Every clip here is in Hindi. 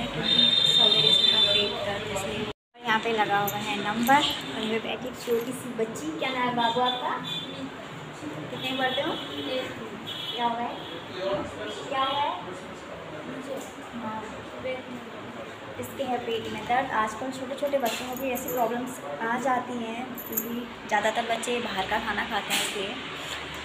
है यहाँ पे लगा हुआ है नंबर। और छोटी सी बच्ची, क्या नाम है बाबू आपका? कितने बढ़ते हो? क्या है? क्या है? इसके है पेट में दर्द। आजकल छोटे छोटे बच्चों को भी ऐसी प्रॉब्लम्स आ जाती हैं, क्योंकि ज़्यादातर बच्चे बाहर का खाना खाते हैं इसलिए।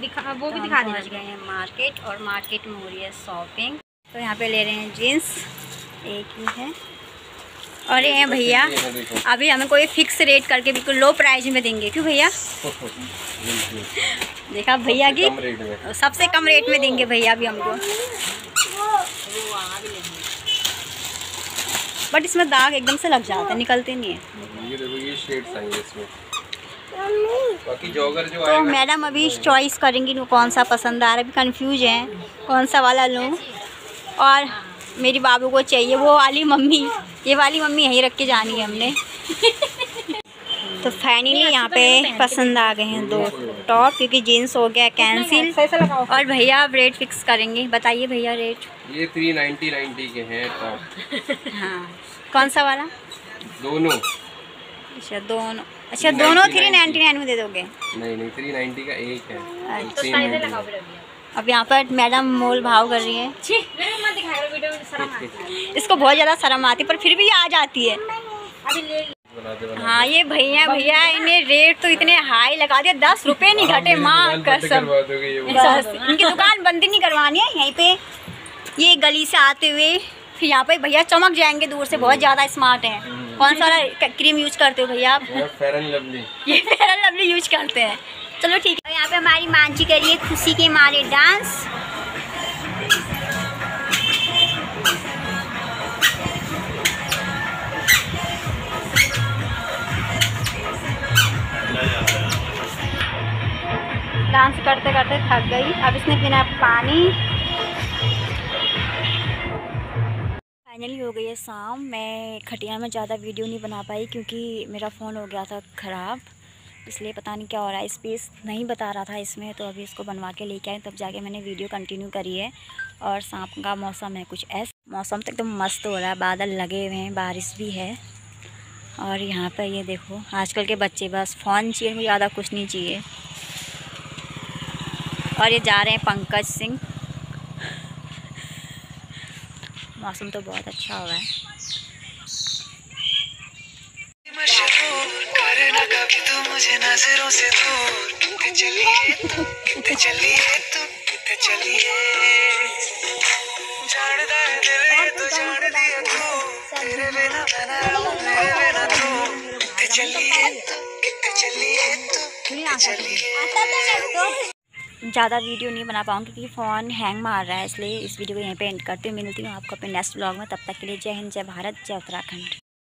दिखा हम पहुँच दीजिए गए हैं मार्केट और मार्केट में हो रही है शॉपिंग तो यहाँ पे ले रहे हैं जीन्स एक ही है। और ये हैं भैया अभी हमें कोई फिक्स रेट करके बिल्कुल लो प्राइस में देंगे। क्यों भैया? देखा भैया की? सबसे कम रेट में देंगे भैया अभी हमको। बट इसमें दाग एकदम से लग जाते हैं निकलते नहीं है। ये देखो ये आएँगे इसमें। बाकी जॉगर जो तो आएगा मैडम अभी चॉइस करेंगी वो कौन सा पसंद आ रहा है? अभी कंफ्यूज हैं। कौन सा वाला लूँ? और मेरी बाबू को चाहिए वो वाली मम्मी ये वाली मम्मी यहीं रख के जानी है हमने। तो फाइनली यहाँ पे पसंद आ गए हैं दो टॉप क्योंकि जीन्स हो गया कैंसिल और भैया अब रेट फिक्स करेंगे। बताइए भैया रेट ये थ्री नाइन्टी नाइन्टी के हैं टॉप हाँ। कौन सा वाला? दोनों। अच्छा दोनों अच्छा दोनों थ्री नाइन्टी नाइन में दे दोगे? नहीं नहीं थ्री नाइन्टी का एक है। अच्छा बेटा भैया। अब यहाँ पर मैडम मोल भाव कर रही हैं। छी मेरे को मत दिखाएगा वीडियो में शर्म आती है। इसको बहुत ज़्यादा शर्म आती है पर फिर भी आ जाती है। हाँ ये भैया भैया इन्हें रेट तो इतने हाई लगा दिया दस रुपए नहीं घटे माँ कसम। इनकी दुकान बंद ही नहीं करवानी है यहीं पे। ये गली से आते हुए फिर यहाँ पे भैया चमक जाएँगे दूर से बहुत ज़्यादा स्मार्ट हैं। कौन सा वाला क्रीम यूज़ करते हो भैया आप? फेयर एंड लवली ये फेयर लवली यूज़ करते हैं। चलो ठीक है। यहाँ पे हमारी मांझी करिए खुशी के मारे डांस डांस करते करते थक गई। अब इसने पीना पानी। फाइनली हो गई है शाम मैं खटिया में ज़्यादा वीडियो नहीं बना पाई क्योंकि मेरा फ़ोन हो गया था ख़राब। इसलिए पता नहीं क्या हो रहा है। स्पेस नहीं बता रहा था इसमें तो अभी इसको बनवा के लेके आए तब जाके मैंने वीडियो कंटिन्यू करी है। और शाम का मौसम है कुछ ऐसा। मौसम तो एकदम मस्त हो रहा है। बादल लगे हुए हैं, बारिश भी है। और यहाँ पर ये देखो, आजकल के बच्चे बस फ़ोन चाहिए ज़्यादा कुछ नहीं चाहिए। और ये जा रहे हैं पंकज सिंह। मौसम तो बहुत अच्छा हुआ है। मशहूर करना तो मुझे नज़रों से दूर कितने चलिए तू कितने चलिए तू कितने चलिए जानदा है तो। ज़्यादा वीडियो नहीं बना पाऊँगी क्योंकि फ़ोन हैंग मार रहा है, इसलिए इस वीडियो को यहीं पे एंड करती हूँ। मिलती हूँ आपको अपने नेक्स्ट ब्लॉग में, तब तक के लिए जय हिंद, जय भारत, जय उत्तराखंड।